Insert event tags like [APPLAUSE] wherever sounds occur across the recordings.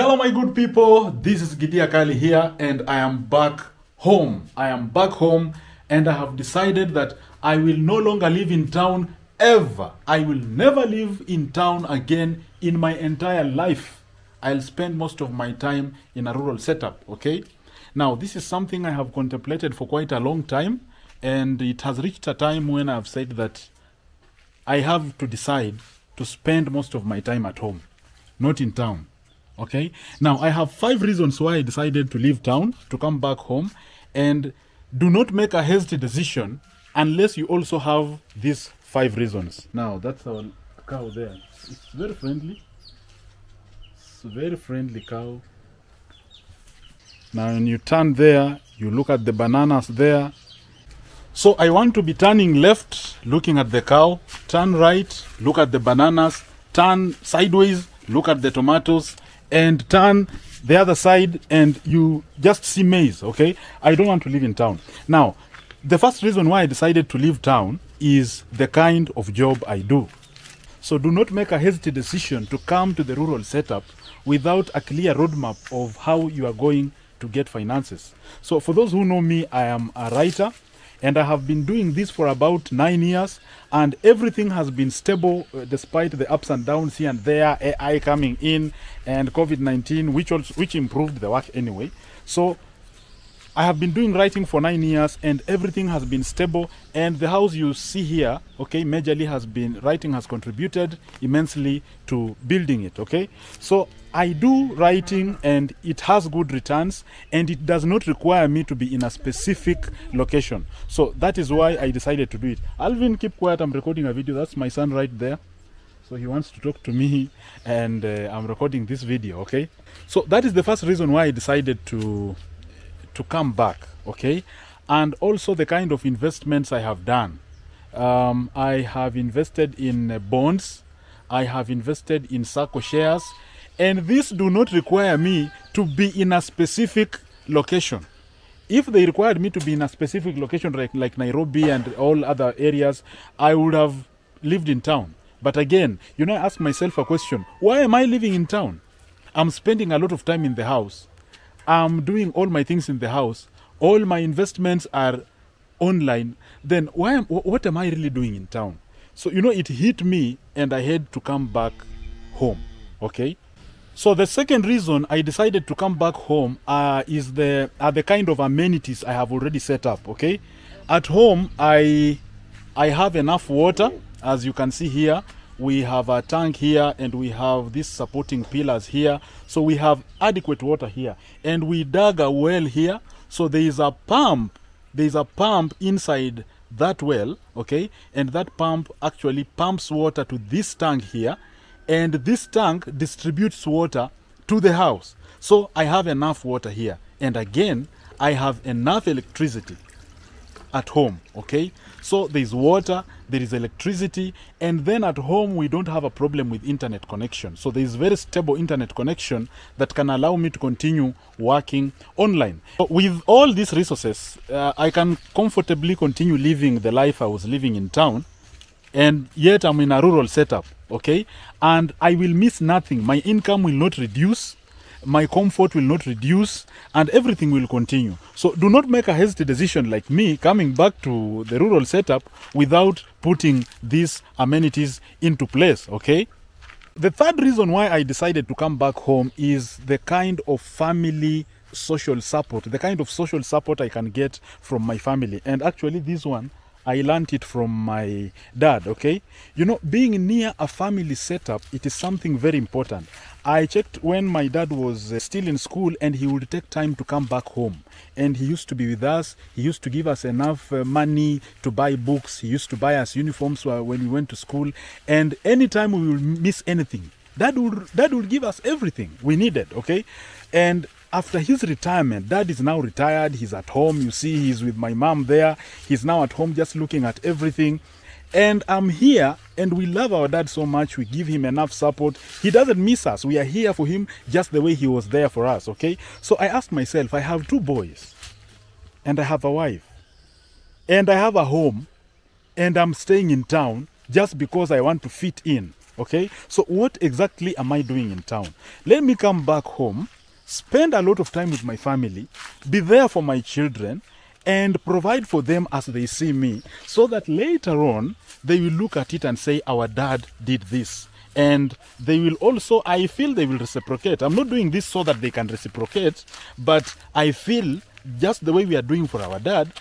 Hello, my good people. This is Gidia Kali here, and I am back home. I am back home, and I have decided that I will no longer live in town ever. I will never live in town again in my entire life. I'll spend most of my time in a rural setup, okay? Now, this is something I have contemplated for quite a long time, and it has reached a time when I've said that I have to decide to spend most of my time at home, not in town. Okay. Now I have five reasons why I decided to leave town to come back home, and do not make a hasty decision unless you also have these five reasons. Now that's our cow there. It's very friendly. It's a very friendly cow. Now when you turn there, you look at the bananas there. So I want to be turning left, looking at the cow, turn right, look at the bananas, turn sideways, look at the tomatoes, and turn the other side, and you just see maize, okay? I don't want to live in town. Now, the first reason why I decided to leave town is the kind of job I do. So do not make a hasty decision to come to the rural setup without a clear roadmap of how you are going to get finances. So for those who know me, I am a writer and I have been doing this for about nine years, and everything has been stable uh, despite the ups and downs here and there, AI coming in, and COVID 19, which, also, which improved the work anyway. So I have been doing writing for nine years and everything has been stable. And the house you see here, okay, majorly has been writing has contributed immensely to building it, okay. So I do writing and it has good returns and it does not require me to be in a specific location. So that is why I decided to do it. Alvin, keep quiet. I'm recording a video. That's my son right there. So he wants to talk to me and uh, I'm recording this video, okay? So that is the first reason why I decided to to come back okay and also the kind of investments i have done um, i have invested in uh, bonds i have invested in SACCO shares and these do not require me to be in a specific location if they required me to be in a specific location like, like nairobi and all other areas i would have lived in town but again you know i ask myself a question why am i living in town i'm spending a lot of time in the house I'm doing all my things in the house, all my investments are online, then why am, what am I really doing in town? So, you know, it hit me and I had to come back home. Okay? So the second reason I decided to come back home uh, is the are the kind of amenities I have already set up. Okay, at home I I have enough water as you can see here. We have a tank here and we have these supporting pillars here. So we have adequate water here. And we dug a well here. So there is a pump there is a pump inside that well okay? And that pump actually pumps water to this tank here and this tank distributes water to the house. So i have enough water here. And again i have enough electricity at home okay? So there's water there is electricity and then at home we don't have a problem with internet connection. So there is very stable internet connection that can allow me to continue working online. But with all these resources uh, i can comfortably continue living the life i was living in town. And yet i'm in a rural setup okay and i will miss nothing my income will not reduce my comfort will not reduce and everything will continue. So do not make a hasty decision like me coming back to the rural setup without putting these amenities into place, okay? The third reason why I decided to come back home is the kind of family social support, the kind of social support I can get from my family. And actually this one I learned it from my dad, okay? You know, being near a family setup, it is something very important. I checked when my dad was uh, still in school and he would take time to come back home. And he used to be with us. He used to give us enough uh, money to buy books. He used to buy us uniforms when we went to school. And anytime we would miss anything, dad would, dad would give us everything we needed, okay? And after his retirement, dad is now retired. He's at home. You see, he's with my mom there. He's now at home just looking at everything. And I'm here, and we love our dad so much. We give him enough support. He doesn't miss us. We are here for him just the way he was there for us, okay? So I asked myself, I have two boys, and I have a wife, and I have a home, and I'm staying in town just because I want to fit in, Okay, so what exactly am I doing in town? Let me come back home, spend a lot of time with my family, be there for my children, and provide for them as they see me, so that later on they will look at it and say, Our dad did this. And they will also, I feel they will reciprocate. I'm not doing this so that they can reciprocate, but I feel just the way we are doing for our dad,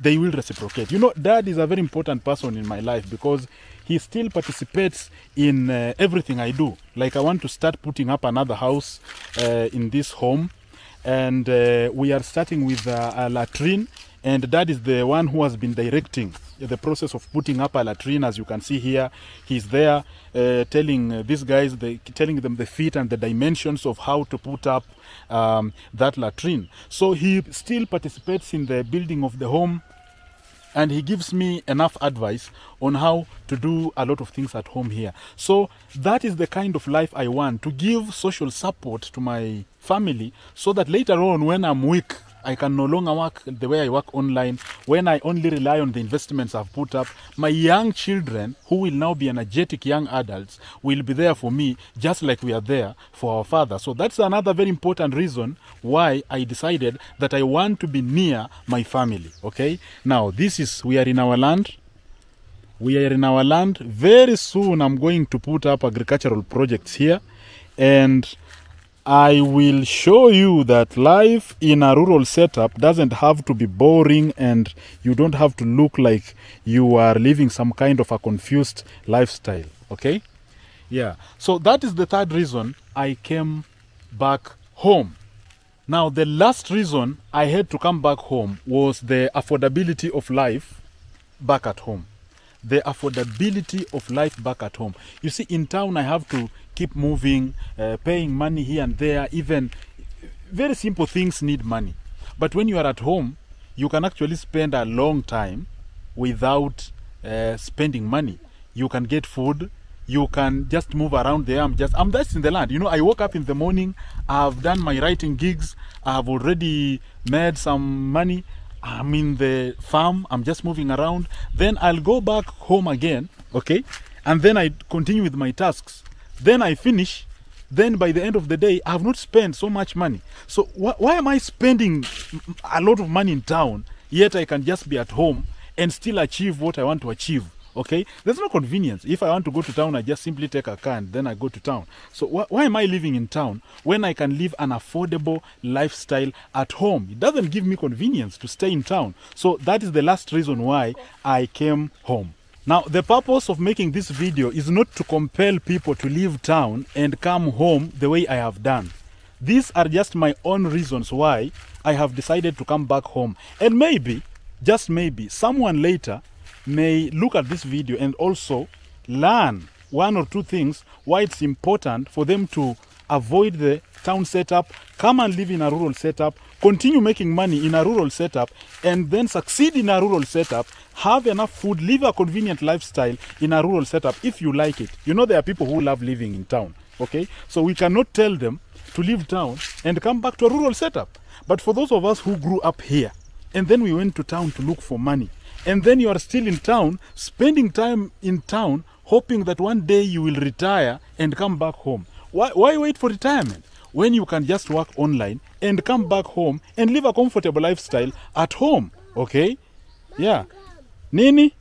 they will reciprocate. You know, dad is a very important person in my life because he still participates in uh, everything I do. Like, I want to start putting up another house uh, in this home, and uh, we are starting with uh, a latrine. And dad is the one who has been directing the process of putting up a latrine. As you can see here, he's there uh, telling uh, these guys, the, telling them the feet and the dimensions of how to put up um, that latrine. So he still participates in the building of the home and he gives me enough advice on how to do a lot of things at home here. So that is the kind of life I want to give social support to my family so that later on, when I'm weak, I can no longer work the way I work online. When I only rely on the investments I've put up, my young children, who will now be energetic young adults, will be there for me just like we are there for our father. So that's another very important reason why I decided that I want to be near my family. Okay, now this is we are in our land. We are in our land. Very soon, I'm going to put up agricultural projects here, and I will show you that life in a rural setup doesn't have to be boring and you don't have to look like you are living some kind of a confused lifestyle. Okay? Yeah. So that is the third reason I came back home. Now, the last reason I had to come back home was the affordability of life back at home. The affordability of life back at home. You see, in town, I have to keep moving, uh, paying money here and there. Even very simple things need money. But when you are at home, you can actually spend a long time without uh, spending money. You can get food. You can just move around there. I'm just I'm just in the land. You know, I woke up in the morning. I've done my writing gigs. I've already made some money. I'm in the farm. I'm just moving around. Then I'll go back home again. Okay, and then I continue with my tasks. Then I finish. Then by the end of the day, I have not spent so much money. So wh- why am I spending a lot of money in town yet I can just be at home and still achieve what I want to achieve? Okay, there's no convenience. If I want to go to town, I just simply take a car and then I go to town. So wh- why am I living in town when I can live an affordable lifestyle at home? It doesn't give me convenience to stay in town. So that is the last reason why I came home. Now, the purpose of making this video is not to compel people to leave town and come home the way I have done. These are just my own reasons why I have decided to come back home. And maybe, just maybe, someone later may look at this video and also learn one or two things why it's important for them to avoid the town setup, come and live in a rural setup, continue making money in a rural setup, and then succeed in a rural setup, have enough food, live a convenient lifestyle in a rural setup if you like it. You know, there are people who love living in town, okay? So we cannot tell them to leave town and come back to a rural setup. But for those of us who grew up here, and then we went to town to look for money, and then you are still in town, spending time in town, hoping that one day you will retire and come back home. Why, why wait for retirement when you can just work online and come back home and live a comfortable lifestyle at home? Okay? Yeah. Nini?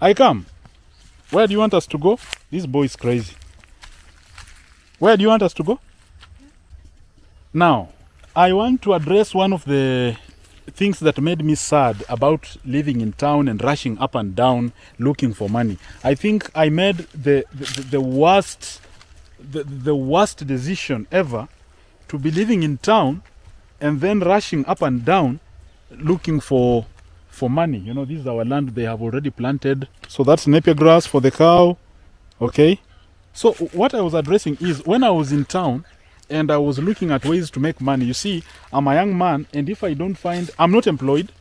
I come. Where do you want us to go? This boy is crazy. Where do you want us to go? Now, I want to address one of the things that made me sad about living in town and rushing up and down looking for money. I think I made the the, the worst the, the worst decision ever to be living in town and then rushing up and down looking for for money. You know, this is our land they have already planted. So that's napier grass for the cow. Okay. So what I was addressing is when I was in town and I was looking at ways to make money. You see, I'm a young man, and if I don't find, I'm not employed,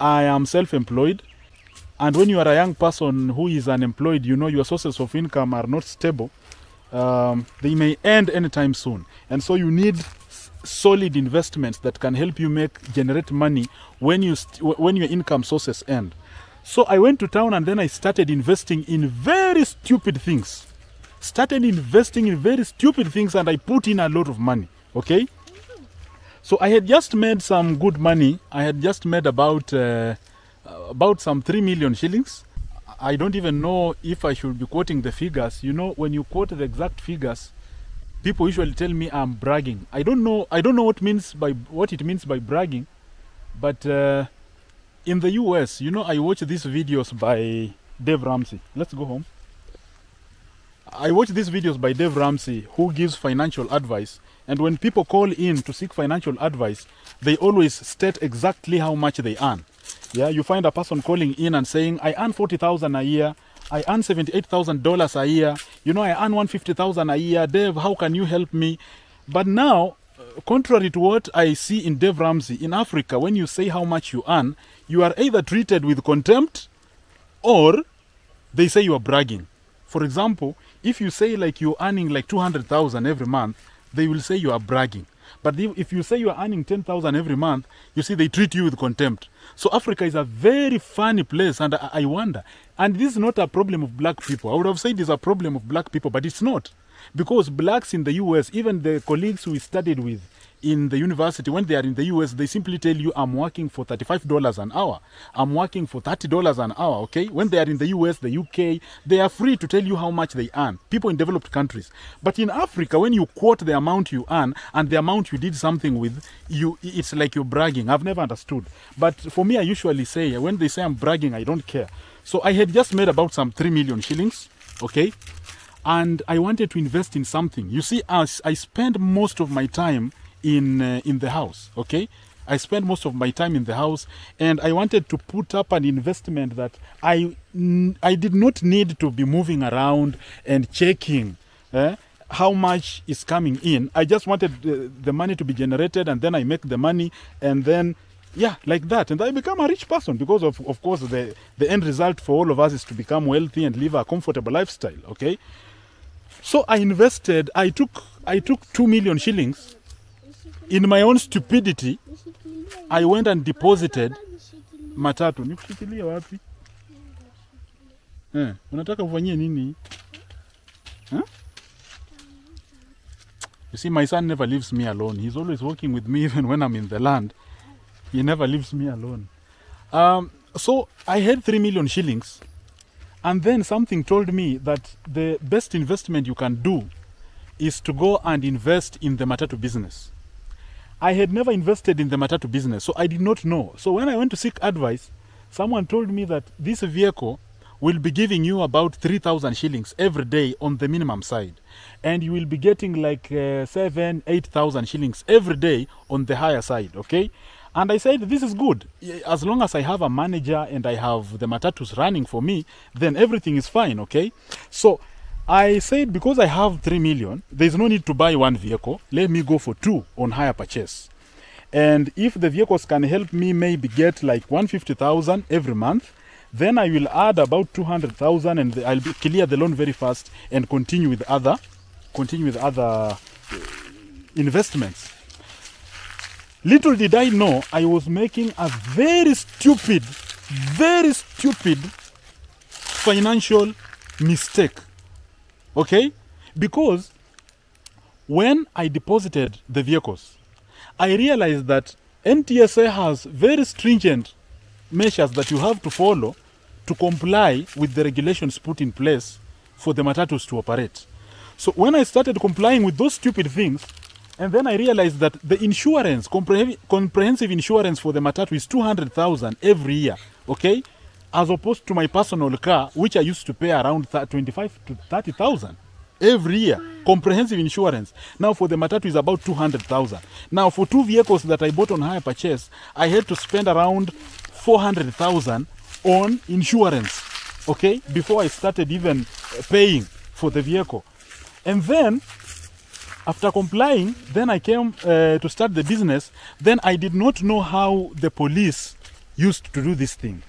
I am self employed. And when you are a young person who is unemployed, you know your sources of income are not stable. Um, they may end anytime soon. And so you need solid investments that can help you make generate money when you when your income sources end. So I went to town and then I started investing in very stupid things. Started investing in very stupid things and I put in a lot of money. Okay? So I had just made some good money. I had just made about uh, about some 3 million shillings. I don't even know if I should be quoting the figures. You know, when you quote the exact figures, people usually tell me I'm bragging. I don't know. I don't know what means by what it means by bragging, but uh, in the U.S., you know, I watch these videos by Dave Ramsey. Let's go home. I watch these videos by Dave Ramsey, who gives financial advice. And when people call in to seek financial advice, they always state exactly how much they earn. Yeah, you find a person calling in and saying, "I earn forty thousand a year. I earn seventy-eight thousand dollars a year. You know, I earn one fifty thousand a year. Dave, how can you help me?" But now, uh, contrary to what I see in Dave Ramsey in Africa, when you say how much you earn, you are either treated with contempt, or they say you are bragging. For example, if you say like you're earning like 200,000 every month, they will say you are bragging. But if you say you are earning 10,000 every month, you see they treat you with contempt. So Africa is a very funny place and I, I wonder. And this is not a problem of black people. I would have said it's a problem of black people, but it's not. Because blacks in the US, even the colleagues we studied with in the university, when they are in the US, they simply tell you, I'm working for $35 an hour. I'm working for $30 an hour, okay? When they are in the US, the UK, they are free to tell you how much they earn. People in developed countries. But in Africa, when you quote the amount you earn and the amount you did something with, you it's like you're bragging. I've never understood. But for me, I usually say, when they say I'm bragging, I don't care. So I had just made about some 3 million shillings, okay? and I wanted to invest in something. You see, as I spend most of my time in uh, in the house, okay. I spend most of my time in the house, and I wanted to put up an investment that I I did not need to be moving around and checking. eh, how much is coming in? I just wanted the, the money to be generated, and then I make the money, and then yeah, like that, and I become a rich person because of of course the the end result for all of us is to become wealthy and live a comfortable lifestyle. Okay, so I invested. I took I took two million shillings. In my own stupidity, I went and deposited matatu. Nikushikilie wapi? Eh, unataka ufanyie nini? Huh? You see, my son never leaves me alone. He's always working with me [LAUGHS] even when I'm in the land. He never leaves me alone. Um, so I had three million shillings, and then something told me that the best investment you can do is to go and invest in the matatu business. I had never invested in the matatu business, so I did not know. So when I went to seek advice, someone told me that this vehicle will be giving you about 3,000 shillings every day on the minimum side. And you will be getting like uh, 7, 8,000 shillings every day on the higher side, okay? And I said, this is good. As long as I have a manager and I have the matatus running for me, then everything is fine, okay? So I said, because I have 3 million, there's no need to buy one vehicle. Let me go for two on hire purchase. And if the vehicles can help me maybe get like 150,000 every month, then I will add about 200,000 and I'll clear the loan very fast and continue with other continue with other uh, investments. Little did I know I was making a very stupid, very stupid financial mistake. Okay? Because when I deposited the vehicles, I realized that NTSA has very stringent measures that you have to follow to comply with the regulations put in place for the matatus to operate. So when I started complying with those stupid things, and then I realized that the insurance, comprehensive insurance for the matatu is 200,000 every year, okay? As opposed to my personal car, which I used to pay around 25 to 30,000 every year. Comprehensive insurance. Now for the matatu is about 200,000. Now for two vehicles that I bought on hire purchase, I had to spend around 400,000 on insurance, okay? Before I started even uh, paying for the vehicle. And then after complying, then I came uh, to start the business. Then I did not know how the police used to do this thing.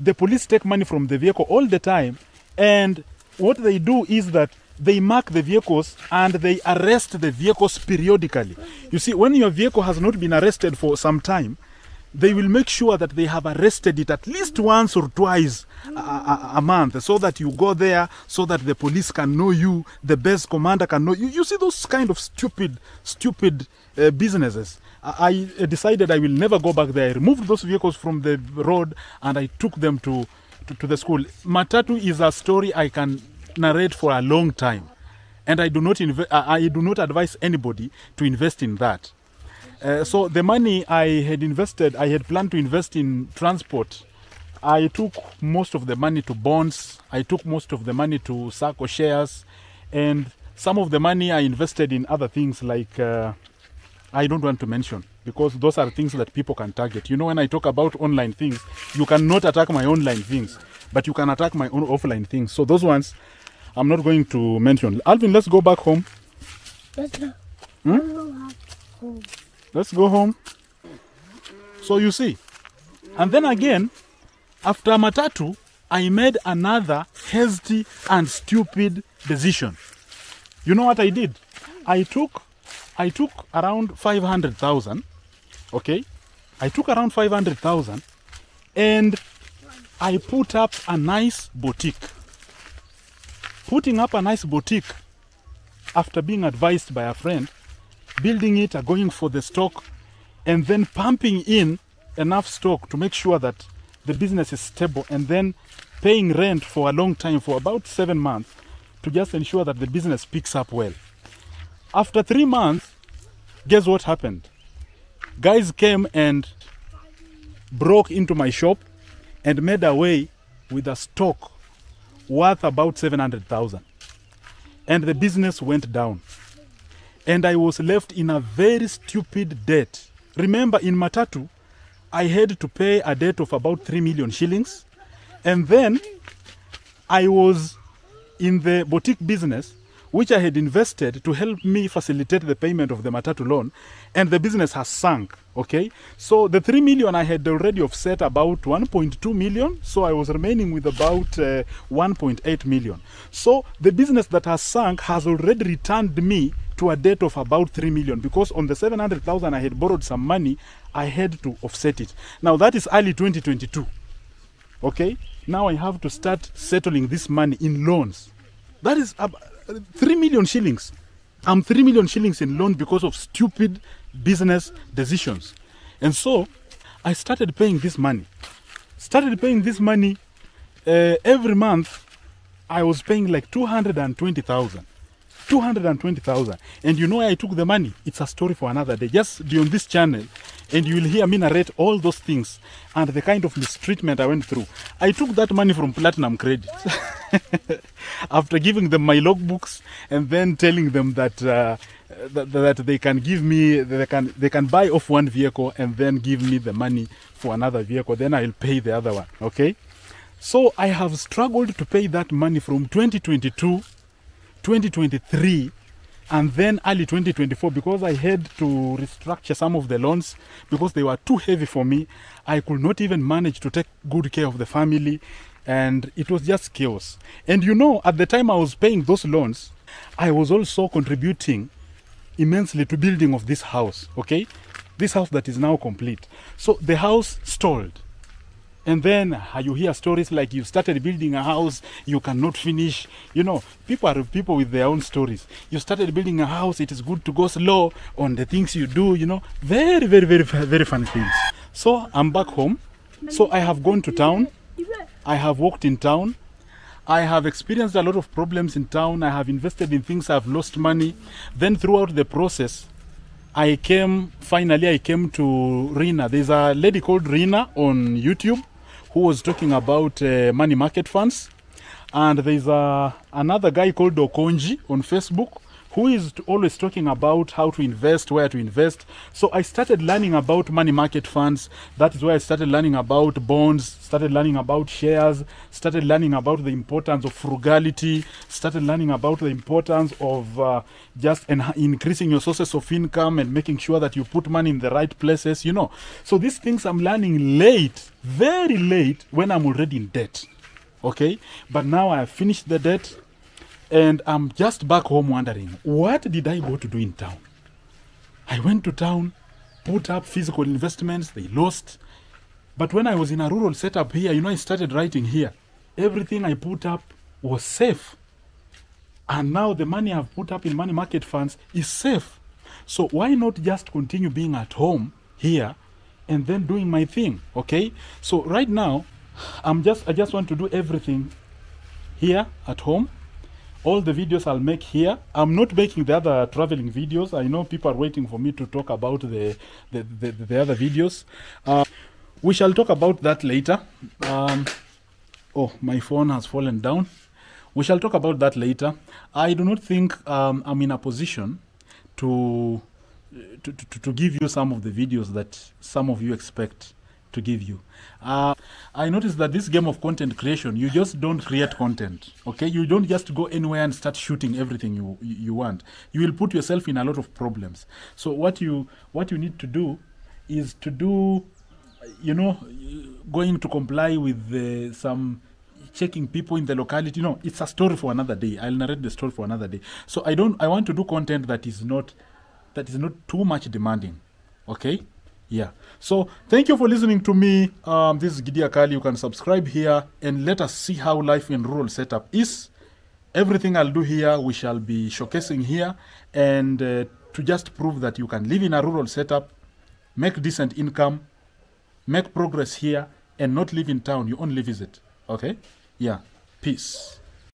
The police take money from the vehicle all the time, and what they do is that they mark the vehicles and they arrest the vehicles periodically. You see, when your vehicle has not been arrested for some time, they will make sure that they have arrested it at least once or twice a, a, a month so that you go there so that the police can know you the best commander can know you you see those kind of stupid stupid uh, businesses I, decided i will never go back there. I removed those vehicles from the road and i took them to to, to the school. Matatu is a story i can narrate for a long time. And i do not I do not advise anybody to invest in that. Uh, so the money I had invested, I had planned to invest in transport. I took most of the money to bonds. I took most of the money to SACCO shares, and some of the money I invested in other things like uh, I don't want to mention because those are things that people can target. You know, when I talk about online things, you cannot attack my online things, but you can attack my own offline things. So those ones, I'm not going to mention. Alvin, let's go back home. Let's go. Hmm? Let's go home. So you see. And then again, after Matatu, I made another hasty and stupid decision. You know what I did? I took I took around 500,000, okay? I took around 500,000 and I put up a nice boutique. Putting up a nice boutique after being advised by a friend building it, going for the stock, and then pumping in enough stock to make sure that the business is stable, and then paying rent for a long time, for about seven months, to just ensure that the business picks up well. After three months, guess what happened? Guys came and broke into my shop and made away with a stock worth about 700,000. And the business went down and I was left in a very stupid debt. Remember, in Matatu, I had to pay a debt of about 3 million shillings, and then I was in the boutique business, which I had invested to help me facilitate the payment of the Matatu loan, and the business has sunk. Okay, so the 3 million I had already offset about 1.2 million, so I was remaining with about uh, 1.8 million. So the business that has sunk has already returned me to a debt of about 3 million because on the 700,000 I had borrowed some money, I had to offset it. Now that is early 2022. Okay? Now I have to start settling this money in loans. That is ab- 3 million shillings. I'm 3 million shillings in loan because of stupid business decisions. And so I started paying this money. Started paying this money uh, every month. I was paying like 220,000. 220,000. And you know I took the money? It's a story for another day. Just be on this channel and you will hear me narrate all those things and the kind of mistreatment I went through. I took that money from Platinum Credit [LAUGHS] after giving them my logbooks and then telling them that, uh, that that they can give me they can they can buy off one vehicle and then give me the money for another vehicle then I'll pay the other one okay so I have struggled to pay that money from 2022 2023 and then early 2024 because I had to restructure some of the loans because they were too heavy for me. I could not even manage to take good care of the family and it was just chaos. And you know, at the time I was paying those loans, I was also contributing immensely to building of this house, okay? This house that is now complete. So the house stalled. And then uh, you hear stories like you started building a house, you cannot finish. You know, people are people with their own stories. You started building a house, it is good to go slow on the things you do, you know. Very, very, very, very fun things. So I'm back home. So I have gone to town. I have walked in town. I have experienced a lot of problems in town. I have invested in things, I've lost money. Then throughout the process, I came finally I came to Rina. There's a lady called Rina on YouTube who was talking about uh, money market funds. And there's a, another guy called Okonji on Facebook who is always talking about how to invest, where to invest. So I started learning about money market funds. That is where I started learning about bonds, started learning about shares, started learning about the importance of frugality, started learning about the importance of uh, just enha- increasing your sources of income and making sure that you put money in the right places, you know. So these things I'm learning late, very late, when I'm already in debt. Okay? But now I have finished the debt and I'm just back home wondering, what did I go to do in town? I went to town put up physical investments, they lost. But when I was in a rural setup here, you know, I started writing here. Everything I put up was safe. And now the money I've put up in money market funds is safe. So why not just continue being at home here and then doing my thing? Okay? So right now, I'm just I just want to do everything here at home all the videos I'll make here. I'm not making the other traveling videos. I know people are waiting for me to talk about the the, the, the other videos. Uh, we shall talk about that later. Um, oh, my phone has fallen down. We shall talk about that later. I do not think um, I'm in a position to, to, to, to give you some of the videos that some of you expect to give you. Uh, I noticed that this game of content creation, you just don't create content. Okay, you don't just go anywhere and start shooting everything you you want. You will put yourself in a lot of problems. So what you what you need to do is to do, you know, going to comply with the, some checking people in the locality. No, it's a story for another day. I'll narrate the story for another day. So I don't. I want to do content that is not that is not too much demanding. Okay. Yeah. So thank you for listening to me. Um, this is Giddy Akali. You can subscribe here and let us see how life in rural setup is. Everything I'll do here, we shall be showcasing here, and uh, to just prove that you can live in a rural setup, make decent income, make progress here, and not live in town. You only visit. Okay? Yeah. Peace.